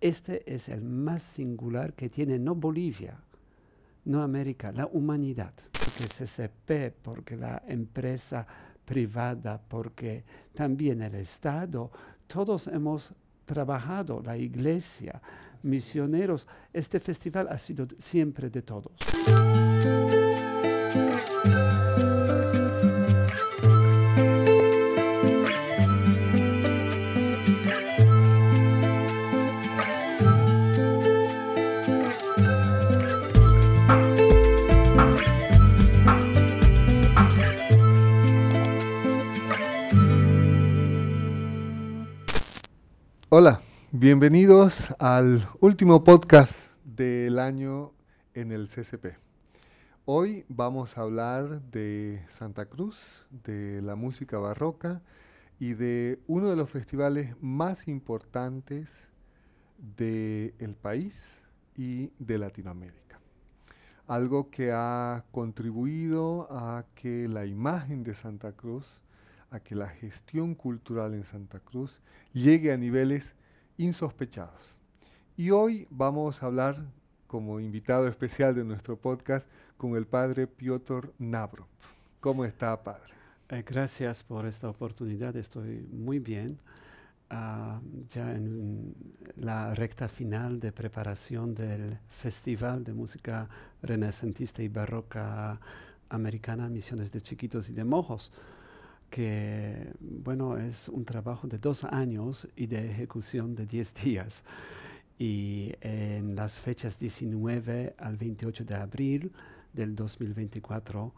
este es el más singular que tiene no Bolivia, no América, la humanidad, porque CCP, porque la empresa privada, porque también el Estado, todos hemos trabajado, la iglesia, misioneros. Este festival ha sido siempre de todos. Bienvenidos al último podcast del año en el CCP. Hoy vamos a hablar de Santa Cruz, de la música barroca y de uno de los festivales más importantes del país y de Latinoamérica. Algo que ha contribuido a que la imagen de Santa Cruz a que la gestión cultural en Santa Cruz llegue a niveles insospechados. Y hoy vamos a hablar como invitado especial de nuestro podcast con el padre Piotr Navrov. ¿Cómo está, padre? Eh, gracias por esta oportunidad, estoy muy bien. Ah, ya en la recta final de preparación del Festival de Música Renacentista y Barroca Americana, Misiones de Chiquitos y de Mojos que, bueno, es un trabajo de dos años y de ejecución de diez días. Y en las fechas 19 al 28 de abril del 2024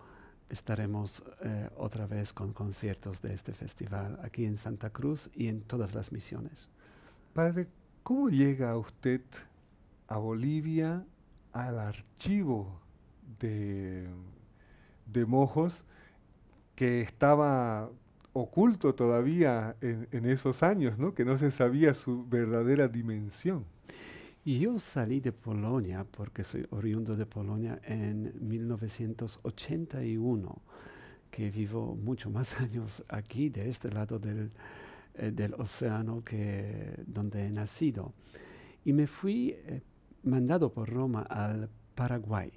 estaremos eh, otra vez con conciertos de este festival aquí en Santa Cruz y en todas las misiones. Padre, ¿cómo llega usted a Bolivia al archivo de, de Mojos que estaba oculto todavía en, esos años, ¿no? que no se sabía su verdadera dimensión. Y yo salí de Polonia, porque soy oriundo de Polonia, en 1981, que vivo mucho más años aquí, de este lado del, eh, del océano, que donde he nacido. Y me fui eh, mandado por Roma al Paraguay.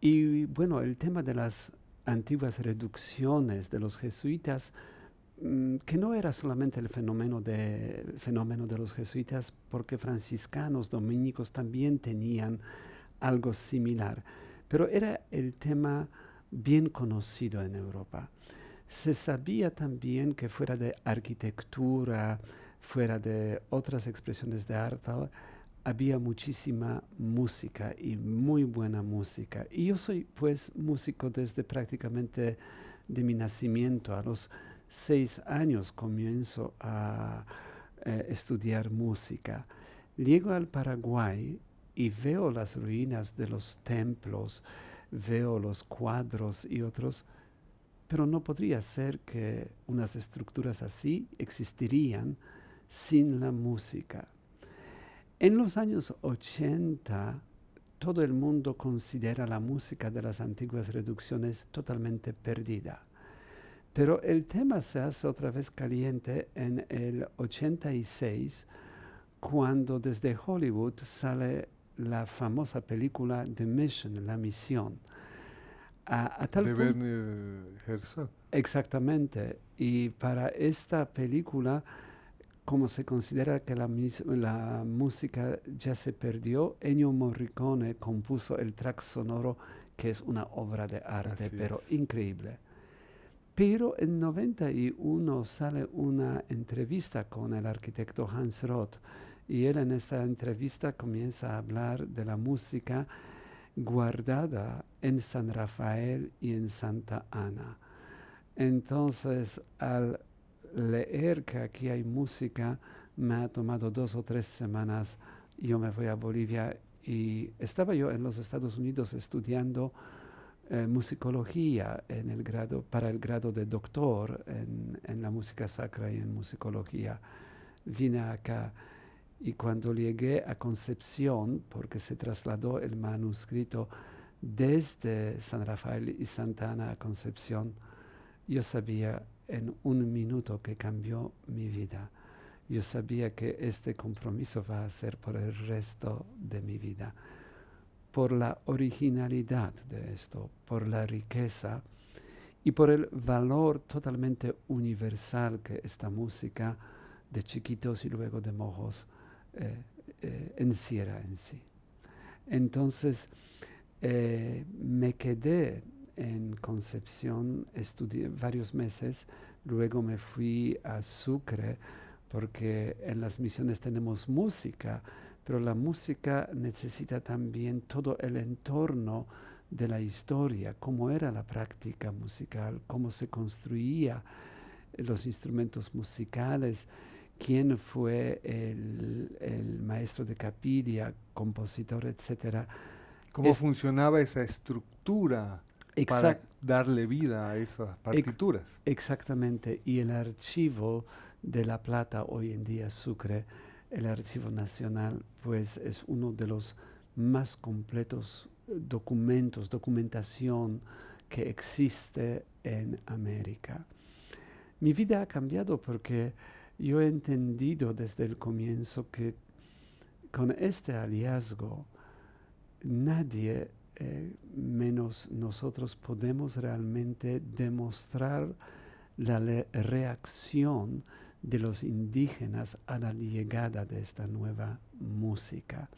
Y bueno, el tema de las antiguas reducciones de los jesuitas, mm, que no era solamente el fenómeno de, fenómeno de los jesuitas, porque franciscanos, dominicos también tenían algo similar, pero era el tema bien conocido en Europa. Se sabía también que fuera de arquitectura, fuera de otras expresiones de arte, había muchísima música y muy buena música. Y yo soy pues músico desde prácticamente de mi nacimiento. A los seis años comienzo a eh, estudiar música. Llego al Paraguay y veo las ruinas de los templos, veo los cuadros y otros, pero no podría ser que unas estructuras así existirían sin la música. En los años 80, todo el mundo considera la música de las antiguas reducciones totalmente perdida. Pero el tema se hace otra vez caliente en el 86, cuando desde Hollywood sale la famosa película The Mission, La Misión. A, tal de Werner Herzog. Exactamente. Y para esta película como se considera que la, la, música ya se perdió, Ennio Morricone compuso el track sonoro, que es una obra de arte, pero increíble. Pero en 91 sale una entrevista con el arquitecto Hans Roth, y él en esta entrevista comienza a hablar de la música guardada en San Rafael y en Santa Ana. Entonces, al leer que aquí hay música me ha tomado dos o tres semanas. Yo me fui a Bolivia y estaba yo en los Estados Unidos estudiando eh, musicología en el grado, para el grado de doctor en, en la música sacra y en musicología. Vine acá y cuando llegué a Concepción, porque se trasladó el manuscrito desde San Rafael y Santa Ana a Concepción, yo sabía en un minuto que cambió mi vida. yo sabía que este compromiso va a ser por el resto de mi vida. Por la originalidad de esto, por la riqueza y por el valor totalmente universal que esta música de chiquitos y luego de mojos eh, eh, encierra en sí. Entonces, eh, me quedé en Concepción, estudié varios meses, luego me fui a Sucre, porque en las misiones tenemos música, pero la música necesita también todo el entorno de la historia, cómo era la práctica musical, cómo se construía los instrumentos musicales, quién fue el, maestro de capilla, compositor, etcétera. ¿Cómo funcionaba esa estructura para darle vida a esas partituras? exactamente. Y el archivo de La Plata, hoy en día Sucre, el archivo nacional, pues es uno de los más completos documentos, documentación que existe en América. Mi vida ha cambiado porque yo he entendido desde el comienzo que con este hallazgo nadie eh, menos nosotros podemos realmente demostrar la reacción de los indígenas a la llegada de esta nueva música.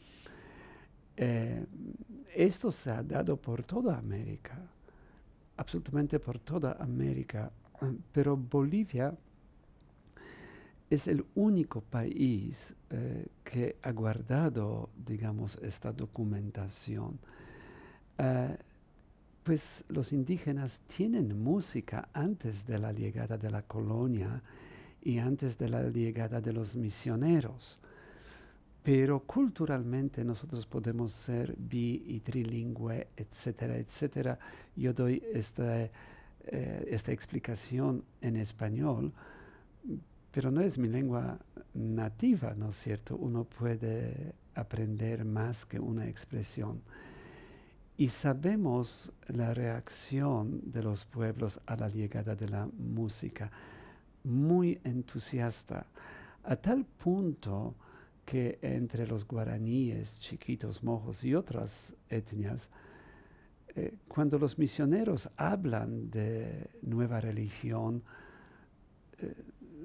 Eh, esto se ha dado por toda América, absolutamente por toda América, pero Bolivia es el único país eh, que ha guardado, digamos, esta documentación. Eh, pues los indígenas tienen música antes de la llegada de la colonia y antes de la llegada de los misioneros. Pero culturalmente nosotros podemos ser bi y trilingüe, etcétera, etcétera. Yo doy esta, eh, esta explicación en español pero no es mi lengua nativa, ¿no es cierto? Uno puede aprender más que una expresión. Y sabemos la reacción de los pueblos a la llegada de la música, muy entusiasta, a tal punto que entre los guaraníes, chiquitos, mojos y otras etnias, eh, cuando los misioneros hablan de nueva religión, eh,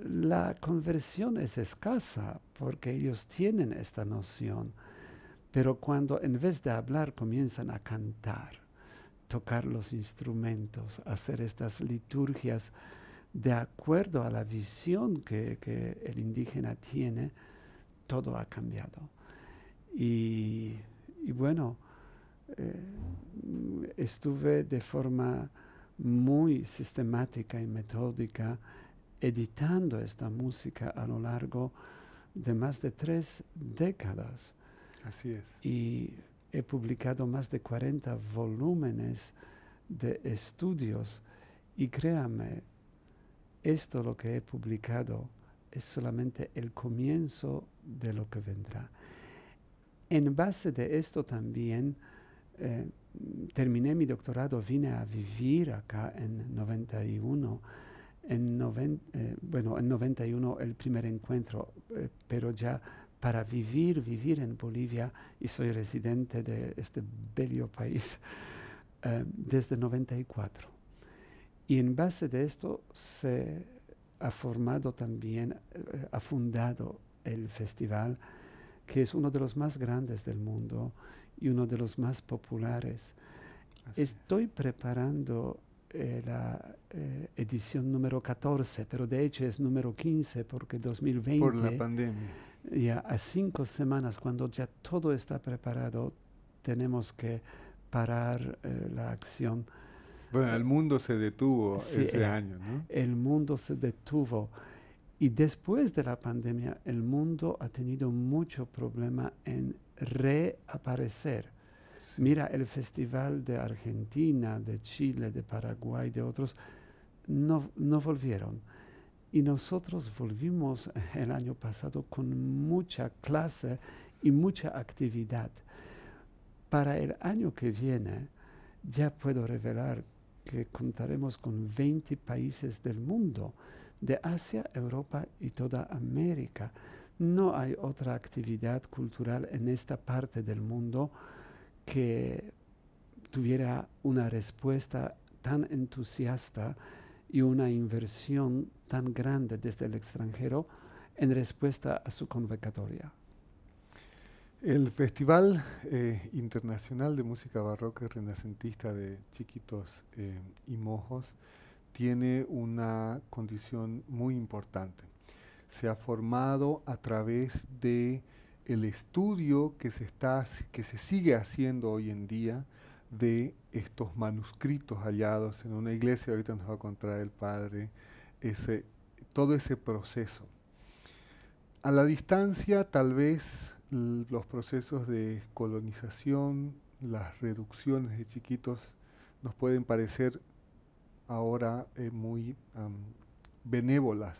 la conversión es escasa porque ellos tienen esta noción, pero cuando en vez de hablar comienzan a cantar, tocar los instrumentos, hacer estas liturgias de acuerdo a la visión que, el indígena tiene, todo ha cambiado. Y, bueno, eh, estuve de forma muy sistemática y metódica editando esta música a lo largo de más de tres décadas. Así es. Y he publicado más de 40 volúmenes de estudios y créame, esto lo que he publicado es solamente el comienzo de lo que vendrá. En base de esto también eh, terminé mi doctorado, vine a vivir acá en 91 en, eh, bueno, en 91 el primer encuentro, eh, pero ya para vivir, vivir en Bolivia, y soy residente de este bello país eh, desde 94. Y en base de esto se ha formado también, ha fundado el festival, que es uno de los más grandes del mundo y uno de los más populares. Estoy preparando eh, la eh, edición número 14, pero de hecho es número 15 porque 2020... Por la pandemia. Ya a cinco semanas, cuando ya todo está preparado, tenemos que parar eh, la acción. Bueno, el mundo se detuvo ese año, ¿no? El mundo se detuvo. Y después de la pandemia, el mundo ha tenido mucho problema en reaparecer Mira, el festival de Argentina, de Chile, de Paraguay, de otros, no, no volvieron. Y nosotros volvimos el año pasado con mucha clase y mucha actividad. Para el año que viene, ya puedo revelar que contaremos con 20 países del mundo, de Asia, Europa y toda América. No hay otra actividad cultural en esta parte del mundo que tuviera una respuesta tan entusiasta y una inversión tan grande desde el extranjero en respuesta a su convocatoria. El Festival eh, Internacional de Música Barroca y Renacentista de Chiquitos eh, y Mojos tiene una condición muy importante. Se ha formado a través de estudio que se, está, que se sigue haciendo hoy en día de estos manuscritos hallados en una iglesia, ahorita nos va a contar el Padre, ese, todo ese proceso. A la distancia, tal vez los procesos de colonización, las reducciones de chiquitos nos pueden parecer ahora eh, muy benévolas,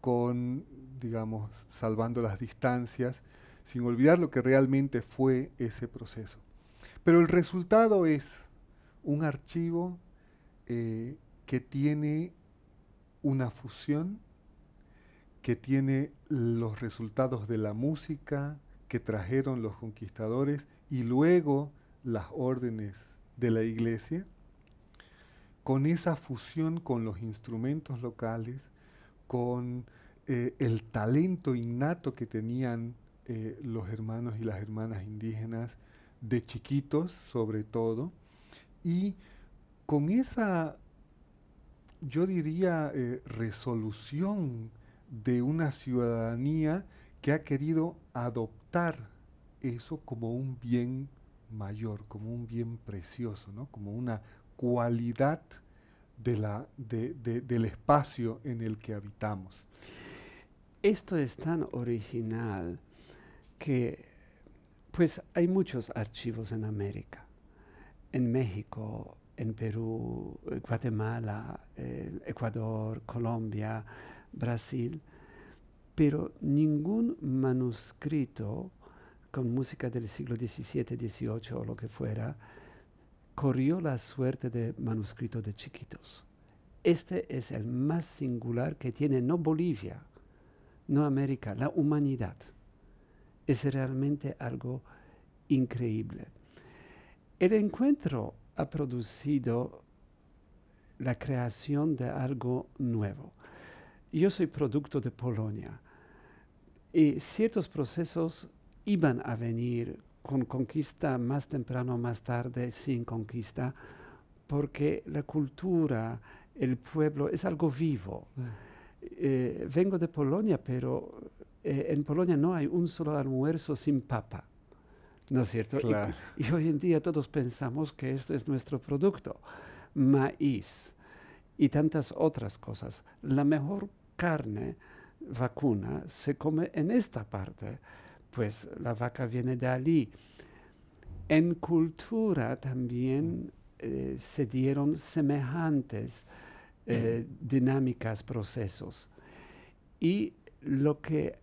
con, digamos, salvando las distancias, sin olvidar lo que realmente fue ese proceso. Pero el resultado es un archivo eh, que tiene una fusión, que tiene los resultados de la música que trajeron los conquistadores y luego las órdenes de la iglesia, con esa fusión con los instrumentos locales, con eh, el talento innato que tenían eh, los hermanos y las hermanas indígenas de chiquitos sobre todo, y con esa, yo diría, eh, resolución de una ciudadanía que ha querido adoptar eso como un bien mayor, como un bien precioso, ¿no? como una cualidad de la, del espacio en el que habitamos. Esto es tan original que pues hay muchos archivos en América, en México, en Perú, eh, Guatemala, eh, Ecuador, Colombia, Brasil, pero ningún manuscrito con música del siglo XVII, XVIII o lo que fuera, corrió la suerte de manuscrito de chiquitos. Este es el más singular que tiene no Bolivia, no América, la humanidad es realmente algo increíble. El encuentro ha producido la creación de algo nuevo. Yo soy producto de Polonia y ciertos procesos iban a venir con conquista más temprano o más tarde, sin conquista, porque la cultura, el pueblo es algo vivo. Mm. Eh, vengo de Polonia, pero eh, en Polonia no hay un solo almuerzo sin papa. ¿No es cierto? Y, hoy en día todos pensamos que esto es nuestro producto. Maíz y tantas otras cosas. La mejor carne vacuna se come en esta parte, pues la vaca viene de allí. En cultura también eh, se dieron semejantes eh, dinámicas, procesos. Y lo que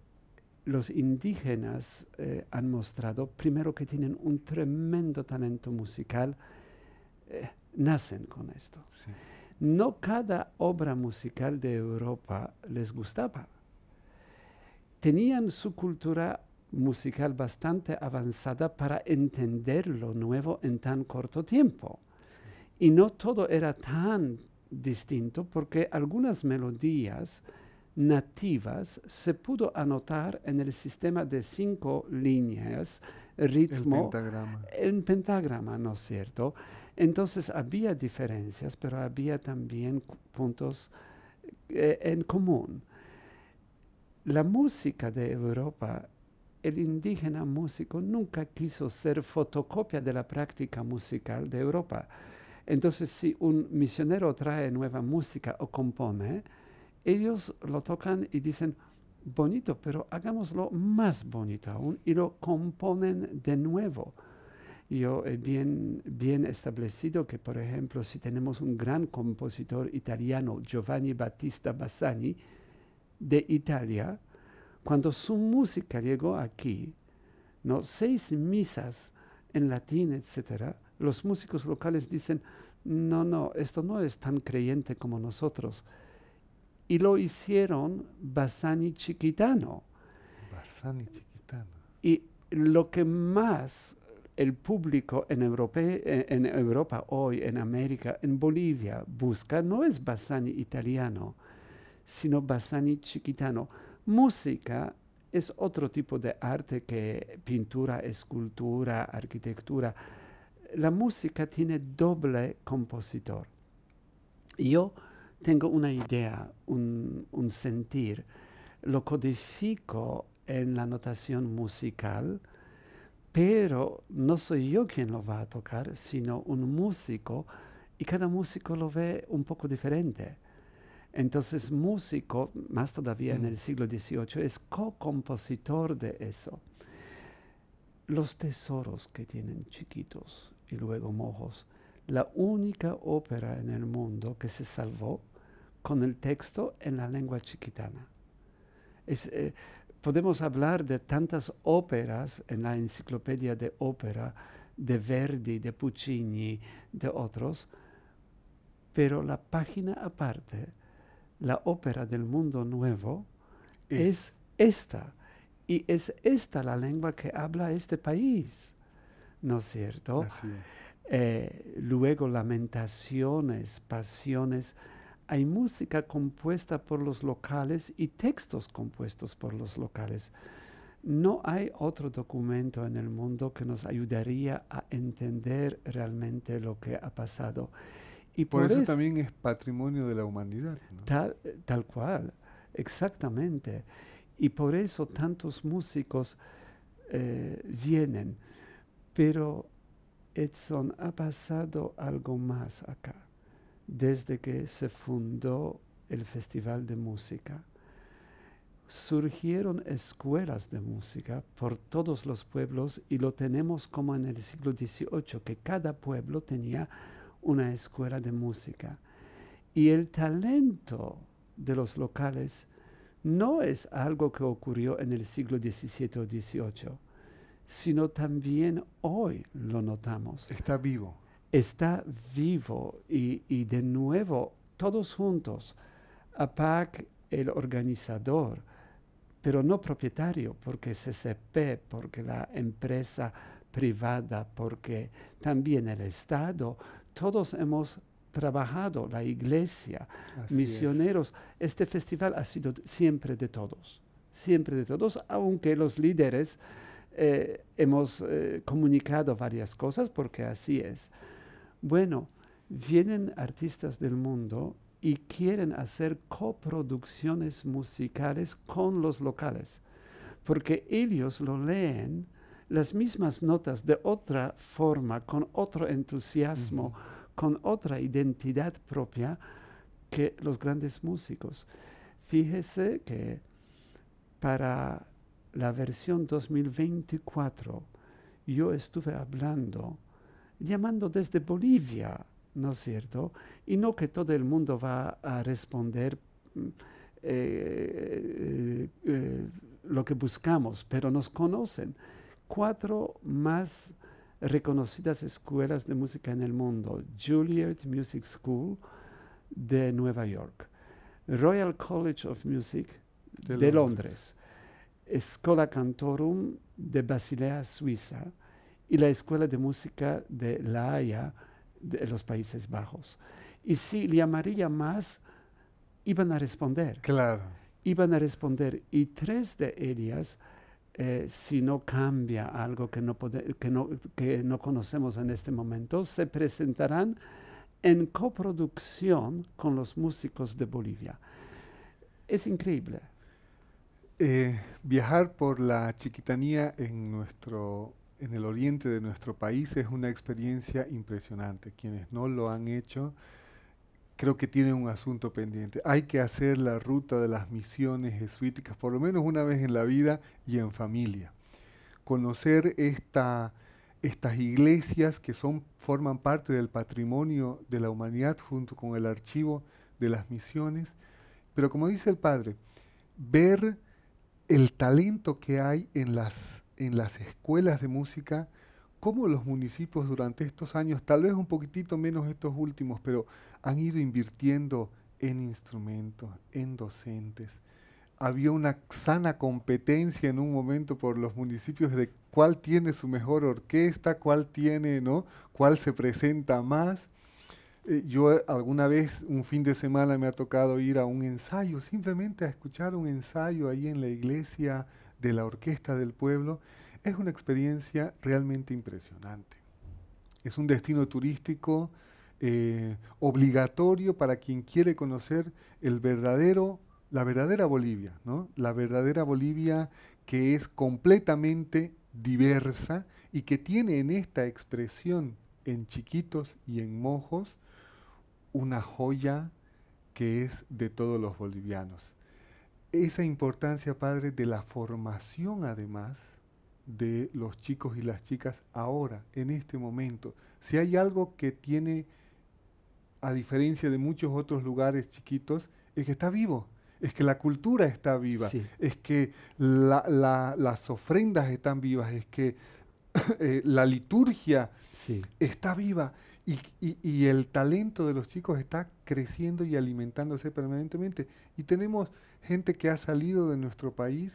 los indígenas eh, han mostrado, primero que tienen un tremendo talento musical, eh, nacen con esto. No cada obra musical de Europa les gustaba. Tenían su cultura musical bastante avanzada para entender lo nuevo en tan corto tiempo. Y no todo era tan distinto porque algunas melodías nativas se pudo anotar en el sistema de cinco líneas, ritmo, en pentagrama, ¿no es cierto? Entonces había diferencias, pero había también puntos eh, en común. La música de Europa, el indígena músico nunca quiso ser fotocopia de la práctica musical de Europa. Entonces, si un misionero trae nueva música o compone, ellos lo tocan y dicen, bonito, pero hagámoslo más bonito aún y lo componen de nuevo. Yo he bien, bien establecido que, por ejemplo, si tenemos un gran compositor italiano, Giovanni Battista Bassani, de Italia, cuando su música llegó aquí, ¿no? seis misas en latín, etc., los músicos locales dicen, no, no, esto no es tan creyente como nosotros y lo hicieron Bassani Chiquitano. Bassani Chiquitano. Y lo que más el público en, eh, en Europa hoy, en América, en Bolivia, busca no es Bassani italiano, sino Bassani Chiquitano. Música es otro tipo de arte que pintura, escultura, arquitectura. La música tiene doble compositor. Yo tengo una idea, un, sentir, lo codifico en la notación musical, pero no soy yo quien lo va a tocar, sino un músico, y cada músico lo ve un poco diferente. Entonces, músico, más todavía en el mm. siglo XVIII, es co-compositor de eso. Los tesoros que tienen chiquitos y luego mojos, la única ópera en el mundo que se salvó con el texto en la lengua chiquitana. Eh, podemos hablar de tantas óperas en la enciclopedia de ópera, de Verdi, de Puccini, de otros, pero la página aparte, la ópera del mundo nuevo, es, esta. Y es esta la lengua que habla este país, ¿no es cierto? Eh, luego lamentaciones, pasiones, hay música compuesta por los locales y textos compuestos por los locales. No hay otro documento en el mundo que nos ayudaría a entender realmente lo que ha pasado. Y por, eso, también es patrimonio de la humanidad. Tal, tal cual, exactamente. Y por eso tantos músicos eh, vienen. Pero Edson ha pasado algo más acá desde que se fundó el Festival de Música. Surgieron escuelas de música por todos los pueblos y lo tenemos como en el siglo XVIII, que cada pueblo tenía una escuela de música. Y el talento de los locales no es algo que ocurrió en el siglo XVII o XVIII, sino también hoy lo notamos. Está vivo está vivo y, de nuevo todos juntos, APAC el organizador, pero no propietario, porque CCP, porque la empresa privada, porque también el Estado, todos hemos trabajado, la iglesia, misioneros. Este festival ha sido siempre de todos, siempre de todos, aunque los líderes eh, hemos eh, comunicado varias cosas, porque así es. Bueno, vienen artistas del mundo y quieren hacer coproducciones musicales con los locales, porque ellos lo leen las mismas notas de otra forma, con otro entusiasmo, con otra identidad propia que los grandes músicos. Fíjese que para la versión 2024 yo estuve hablando llamando desde Bolivia, ¿no es cierto? Y no que todo el mundo va a responder mm, eh, eh, lo que buscamos, pero nos conocen. Cuatro más reconocidas escuelas de música en el mundo, Juilliard Music School de Nueva York, Royal College of Music de, Londres, Escola Cantorum de Basilea, Suiza, y la Escuela de Música de La Haya de los Países Bajos. Y si llamaría más, iban a responder. Claro. Iban a responder. Y tres de ellas, eh, si no cambia algo que no, que, no, que no conocemos en este momento, se presentarán en coproducción con los músicos de Bolivia. Es increíble. Eh, viajar por la chiquitanía en nuestro en el oriente de nuestro país es una experiencia impresionante. Quienes no lo han hecho, creo que tienen un asunto pendiente. Hay que hacer la ruta de las misiones jesuíticas por lo menos una vez en la vida y en familia. Conocer esta, estas iglesias que son, forman parte del patrimonio de la humanidad junto con el archivo de las misiones. Pero como dice el Padre, ver el talento que hay en las en las escuelas de música, cómo los municipios durante estos años, tal vez un poquitito menos estos últimos, pero han ido invirtiendo en instrumentos, en docentes. Había una sana competencia en un momento por los municipios de cuál tiene su mejor orquesta, cuál tiene, ¿no? cuál se presenta más. Eh, yo alguna vez, un fin de semana, me ha tocado ir a un ensayo, simplemente a escuchar un ensayo ahí en la iglesia de la orquesta del pueblo. Es una experiencia realmente impresionante. Es un destino turístico eh, obligatorio para quien quiere conocer el verdadero, la verdadera Bolivia, ¿no? La verdadera Bolivia que es completamente diversa y que tiene en esta expresión en chiquitos y en mojos una joya que es de todos los bolivianos. Esa importancia, padre, de la formación además de los chicos y las chicas ahora, en este momento. Si hay algo que tiene, a diferencia de muchos otros lugares chiquitos, es que está vivo, es que la cultura está viva, es que las ofrendas están vivas, es que eh, la liturgia está viva y, el talento de los chicos está creciendo y alimentándose permanentemente. Y tenemos gente que ha salido de nuestro país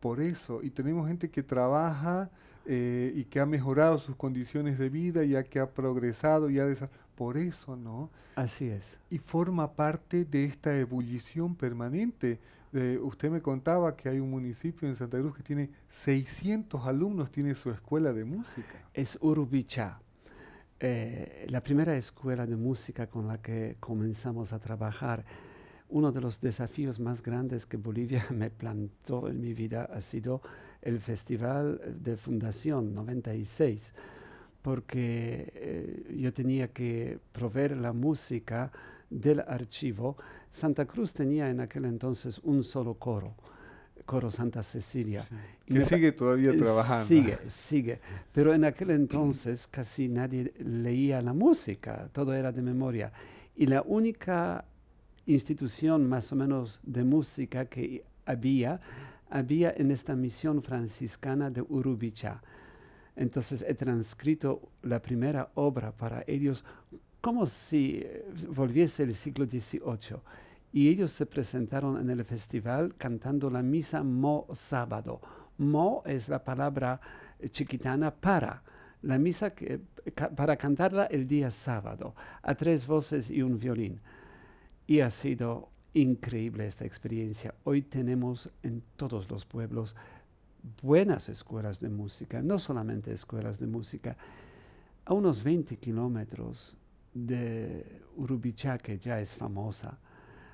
por eso, y tenemos gente que trabaja eh, y que ha mejorado sus condiciones de vida, ya que ha progresado y ha por eso, ¿no? Así es. Y forma parte de esta ebullición permanente. Eh, usted me contaba que hay un municipio en Santa Cruz que tiene 600 alumnos, tiene su escuela de música. Es Urubicha. Eh, la primera escuela de música con la que comenzamos a trabajar, uno de los desafíos más grandes que Bolivia me plantó en mi vida ha sido el Festival de Fundación 96, porque eh, yo tenía que proveer la música del archivo. Santa Cruz tenía en aquel entonces un solo coro Coro Santa Cecilia. Que sigue todavía eh, trabajando. Sigue, sigue. Pero en aquel entonces casi nadie leía la música, todo era de memoria. Y la única institución más o menos de música que había, había en esta misión franciscana de Urubicha. Entonces he transcrito la primera obra para ellos como si eh, volviese el siglo XVIII y ellos se presentaron en el festival cantando la misa Mo sábado. Mo es la palabra eh, chiquitana para. La misa que, para cantarla el día sábado, a tres voces y un violín. Y ha sido increíble esta experiencia. Hoy tenemos en todos los pueblos buenas escuelas de música, no solamente escuelas de música. A unos 20 kilómetros de Urubichá, que ya es famosa,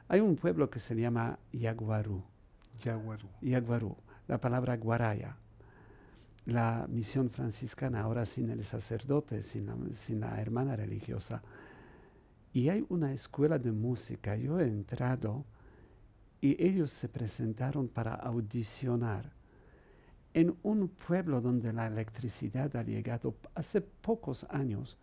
hay un pueblo que se llama Yaguarú. Yaguarú. Yaguarú. La palabra guaraya. La misión franciscana, ahora sin el sacerdote, sin la, sin la hermana religiosa. Y hay una escuela de música. Yo he entrado y ellos se presentaron para audicionar en un pueblo donde la electricidad ha llegado hace pocos años.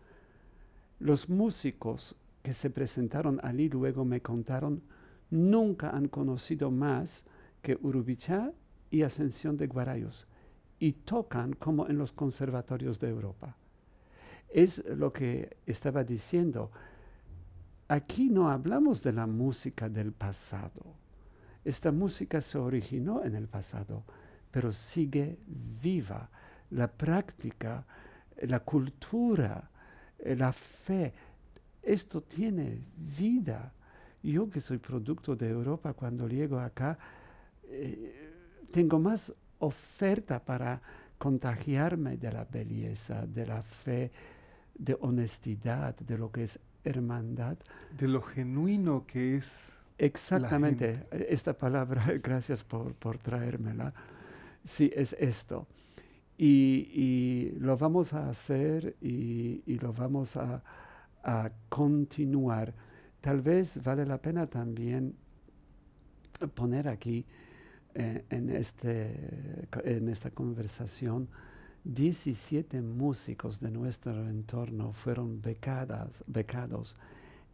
Los músicos que se presentaron allí luego me contaron nunca han conocido más que Urubichá y Ascensión de Guarayos y tocan como en los conservatorios de Europa. Es lo que estaba diciendo. Aquí no hablamos de la música del pasado. Esta música se originó en el pasado, pero sigue viva. La práctica, la cultura, la fe, esto tiene vida yo que soy producto de Europa, cuando llego acá, eh, tengo más oferta para contagiarme de la belleza, de la fe, de honestidad, de lo que es hermandad. De lo genuino que es. Exactamente, esta palabra, gracias por, por, traérmela. Sí, es esto. Y, lo vamos a hacer y, y lo vamos a, a continuar Tal vez vale la pena también poner aquí eh, en, este, en esta conversación 17 músicos de nuestro entorno fueron becados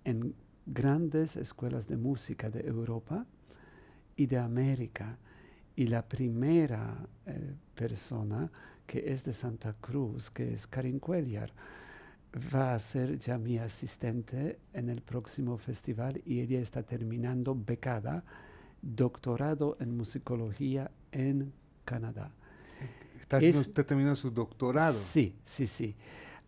en grandes escuelas de música de Europa y de América. Y la primera eh, persona que es de Santa Cruz, que es Karin Cuellar, va a ser ya mi asistente en el próximo festival y ella está terminando becada doctorado en musicología en Canadá. ¿Está usted terminando su doctorado? Sí, sí, sí.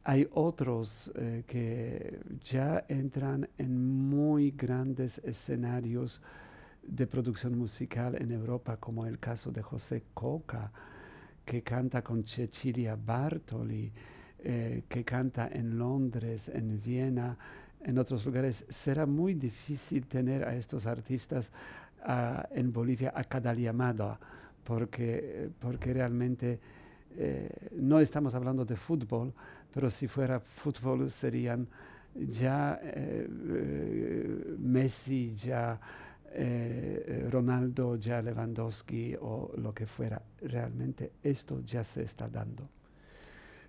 Hay otros eh, que ya entran en muy grandes escenarios de producción musical en Europa, como el caso de José Coca, que canta con Cecilia Bartoli, eh, que canta en Londres, en Viena, en otros lugares. Será muy difícil tener a estos artistas en Bolivia a cada llamada, porque, porque realmente eh, no estamos hablando de fútbol, pero si fuera fútbol serían ya eh, eh, Messi, ya Ronaldo, ya Lewandowski o lo que fuera. Realmente esto ya se está dando.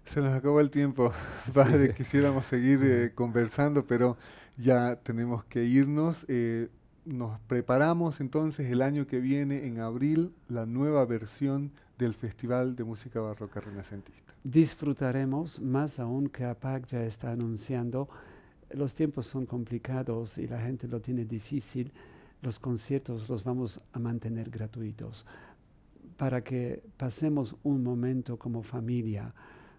Se nos acabó el tiempo, padre. Quisiéramos seguir conversando, pero ya tenemos que irnos nos preparamos entonces el año que viene, en abril, la nueva versión del Festival de Música Barroca Renacentista. Disfrutaremos, más aún que APAC ya está anunciando, los tiempos son complicados y la gente lo tiene difícil, los conciertos los vamos a mantener gratuitos para que pasemos un momento como familia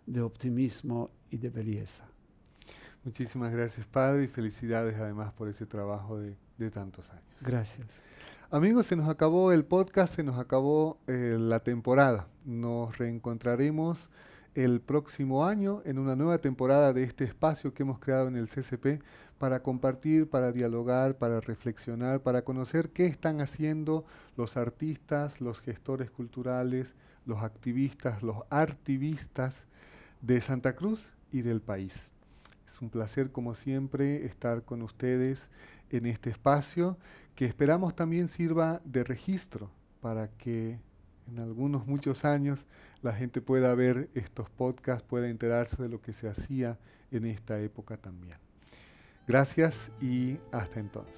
de optimismo y de belleza. Muchísimas gracias, Padre, y felicidades además por ese trabajo de de tantos años. Gracias. Amigos, se nos acabó el podcast, se nos acabó eh, la temporada. Nos reencontraremos el próximo año en una nueva temporada de este espacio que hemos creado en el CCP para compartir, para dialogar, para reflexionar, para conocer qué están haciendo los artistas, los gestores culturales, los activistas, los artivistas de Santa Cruz y del país. Es un placer, como siempre, estar con ustedes en este espacio que esperamos también sirva de registro para que en algunos muchos años la gente pueda ver estos podcasts, pueda enterarse de lo que se hacía en esta época también. Gracias y hasta entonces.